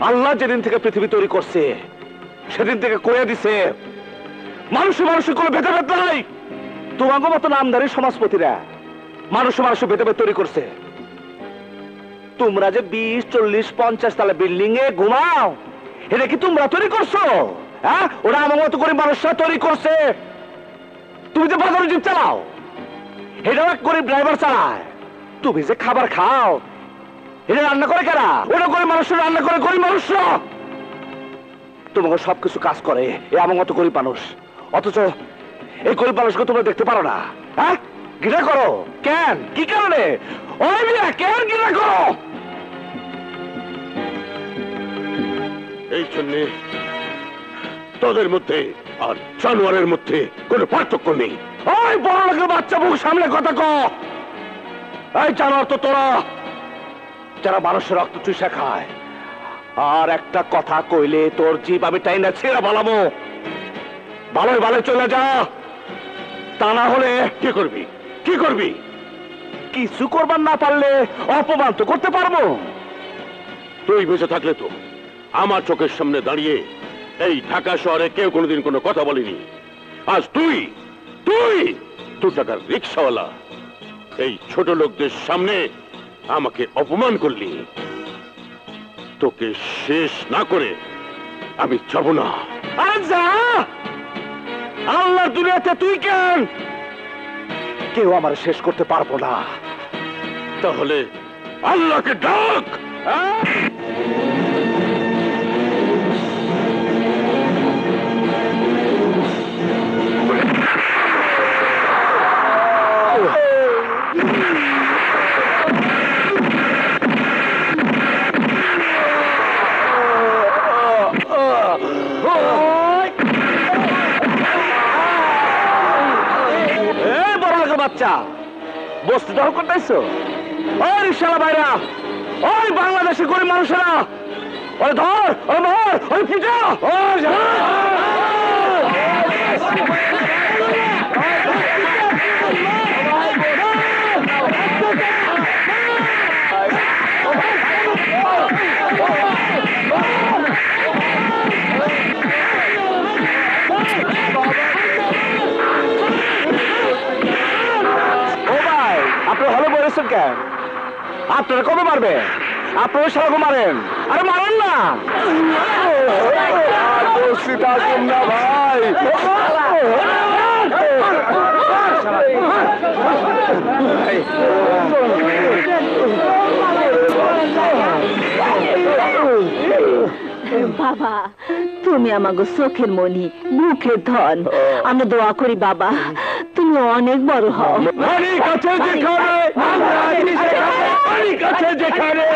আল্লাহ যেদিন থেকে পৃথিবী তৈরি করছে, সেদিন থেকে কয়ে দিছে, মানুষে মানুষের কোনো ভেদাভেদ নাই। তোমাকে মতো নামদারি সমাজপতিরা মানুষে মানুষে ভেদাভেদ তৈরি করছে। তোমরা যে বিশ, চল্লিশ, পঞ্চাশ তালা বিল্ডিং এ ঘুমাও, এটা কি তোমরা তৈরি করছ? হ্যাঁ? ওরা আমার মতো করে মানুষরা তৈরি করছে। তুমি যে বাজারে জিপ চালাও, এটাও এক গরিব ড্রাইভার চালায়। তুমি যে খাবার খাও এটা রান্না করে কারা? ওটা করে মানুষ রান্না করে গরিব মানুষরা তোমাকে সবকিছু কাজ করে এ আমার মতো গরিব মানুষ। অথচ এই গরিব মানুষকে তোমরা দেখতে পারো না। হ্যাঁ? ঘৃণা করো। কেন? কি কারণে? ওই মিয়া কেন ঘৃণা করো? এই জন্যে তোদের মধ্যে আর জানোয়ারের মধ্যে কোনো পার্থক্য নেই। ওই বড় লোকের বাচ্চা মুখ সামনে কথা ক এই জানোয়ার তো তোরা। যারা মানুষের রক্ত চুষা খায়। আর একটা কথা কইলে তোর জীব আমি টাই না ছেড়ে বলাবো ভালোই ভালো চলে যা। তা না হলে কি করবি? কি করবি? কিছু করবার না পারলে অপমান তো করতে পারব। তুই বেঁচে থাকলে তো আমার চোখের সামনে দাঁড়িয়ে এই ঢাকা শহরে কেউ কোনোদিন কোনো কথা বলেনি। আজ তুই তুই দু টাকার রিক্সাওয়ালা, এই ছোট লোকদের সামনে আমাকে অপমান করলি। তোকে শেষ না করে আমি যাব না। আল্লাহ দুনিয়াতে তুই কেন? কেউ আমার শেষ করতে পারব না। তাহলে আল্লাহকে ডাক! বাচ্চা। বস্তু দখল করতেছো? ওই রিক্সালা ভাইরা, ওই বাংলাদেশের গরিব মানুষেরা, ওরে ধর ওরে ধর ওরে পিটা ওই হলে কেন? আপনারা কবে মারবে আপনারা সারাকে মারেন। আরে মারেন না। ভাই বাবা, তুমি আমাগো চোখের মনি, মুখের ধন। আমরা দোয়া করি বাবা। তুমিও অনেক বড় হও অনেক আছে যেখানে অনেক আছে যেখানে।